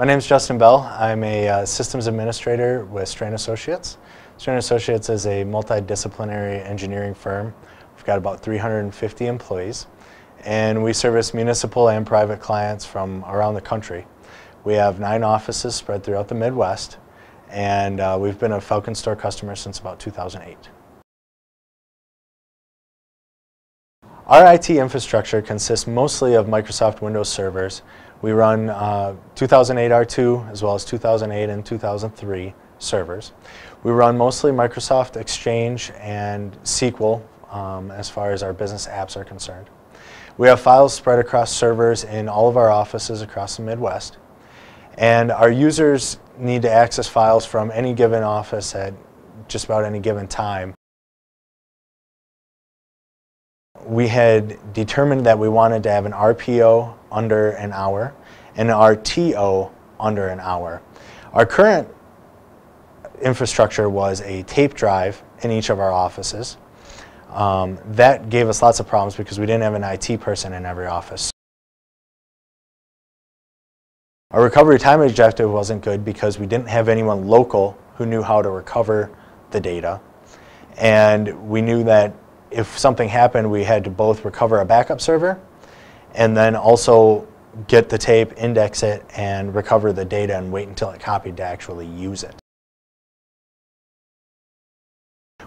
My name is Justin Bell. I'm a uh, systems administrator with Strand Associates. Strand Associates is a multidisciplinary engineering firm. We've got about 350 employees, and we service municipal and private clients from around the country. We have nine offices spread throughout the Midwest, and uh, we've been a FalconStor customer since about 2008. Our IT infrastructure consists mostly of Microsoft Windows servers. We run uh, 2008 R2 as well as 2008 and 2003 servers. We run mostly Microsoft Exchange and SQL um, as far as our business apps are concerned. We have files spread across servers in all of our offices across the Midwest. And our users need to access files from any given office at just about any given time. We had determined that we wanted to have an RPO under an hour and an RTO under an hour. Our current infrastructure was a tape drive in each of our offices. Um, that gave us lots of problems because we didn't have an IT person in every office. Our recovery time objective wasn't good because we didn't have anyone local who knew how to recover the data. And we knew that if something happened, we had to both recover a backup server and then also get the tape, index it, and recover the data and wait until it copied to actually use it.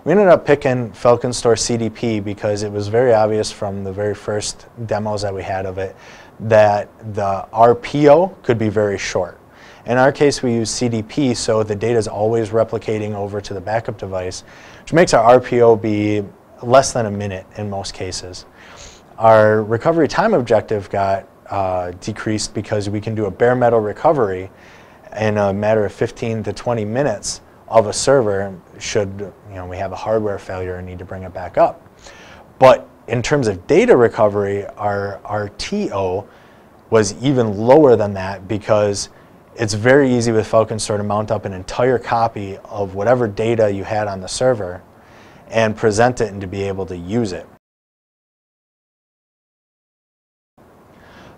We ended up picking FalconStor CDP because it was very obvious from the very first demos that we had of it that the RPO could be very short. In our case, we use CDP, so the data is always replicating over to the backup device, which makes our RPO be less than a minute in most cases. Our recovery time objective got uh, decreased because we can do a bare metal recovery in a matter of 15 to 20 minutes of a server should you know, we have a hardware failure and need to bring it back up. But in terms of data recovery, our, our TO was even lower than that because it's very easy with FalconStor to mount up an entire copy of whatever data you had on the server and present it and to be able to use it.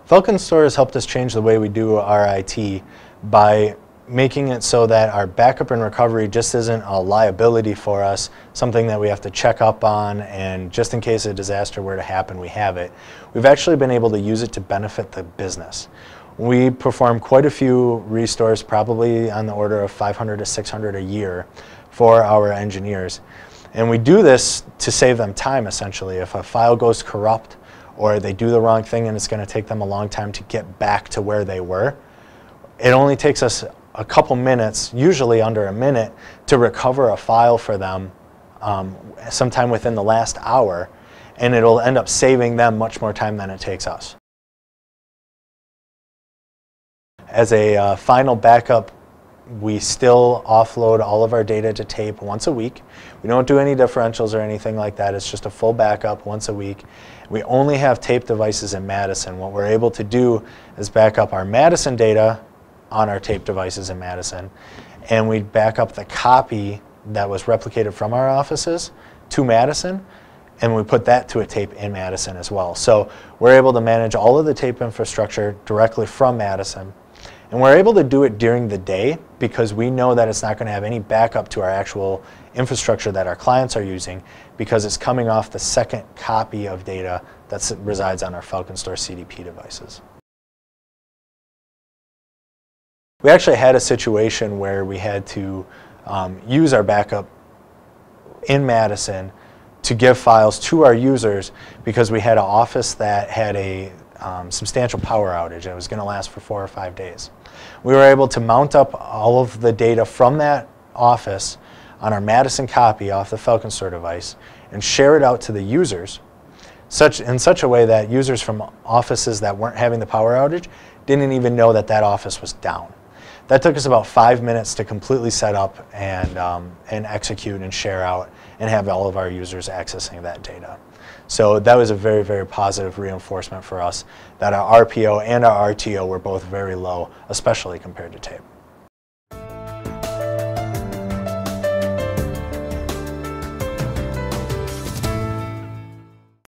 FalconStor has helped us change the way we do our IT by making it so that our backup and recovery just isn't a liability for us, something that we have to check up on and just in case a disaster were to happen, we have it. We've actually been able to use it to benefit the business. We perform quite a few restores, probably on the order of 500 to 600 a year for our engineers. And we do this to save them time essentially. If a file goes corrupt or they do the wrong thing and it's going to take them a long time to get back to where they were, it only takes us a couple minutes, usually under a minute, to recover a file for them um, sometime within the last hour, and it'll end up saving them much more time than it takes us. As a uh, final backup, we still offload all of our data to tape once a week. We don't do any differentials or anything like that. It's just a full backup once a week. We only have tape devices in Madison. What we're able to do is back up our Madison data on our tape devices in Madison. And we'd back up the copy that was replicated from our offices to Madison, and we put that to a tape in Madison as well. So we're able to manage all of the tape infrastructure directly from Madison. And we're able to do it during the day because we know that it's not going to have any backup to our actual infrastructure that our clients are using because it's coming off the second copy of data that resides on our FalconStor CDP devices. We actually had a situation where we had to um, use our backup in Madison to give files to our users because we had an office that had a um, substantial power outage. It was going to last for four or five days. We were able to mount up all of the data from that office on our Madison copy off the FalconStor device and share it out to the users such, in such a way that users from offices that weren't having the power outage didn't even know that that office was down. That took us about five minutes to completely set up and, um, and execute and share out and have all of our users accessing that data. So that was a very, very positive reinforcement for us that our RPO and our RTO were both very low, especially compared to tape.